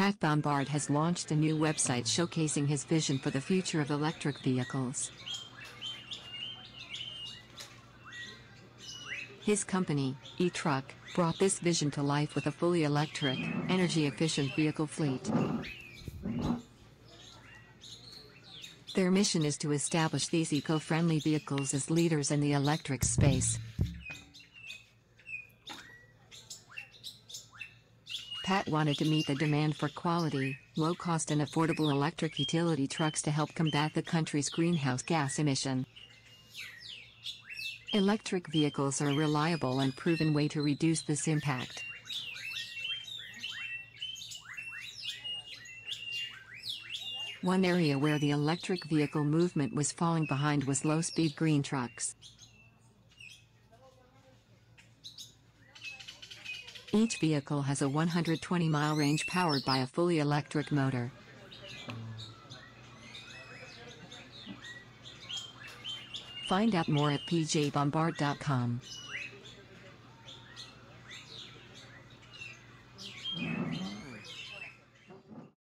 Pat Bombard has launched a new website showcasing his vision for the future of electric vehicles. His company, eTruck, brought this vision to life with a fully electric, energy-efficient vehicle fleet. Their mission is to establish these eco-friendly vehicles as leaders in the electric space. Pat wanted to meet the demand for quality, low-cost and affordable electric utility trucks to help combat the country's greenhouse gas emission. Electric vehicles are a reliable and proven way to reduce this impact. One area where the electric vehicle movement was falling behind was low-speed green trucks. Each vehicle has a 120-mile range powered by a fully electric motor. Find out more at pjbombard.com.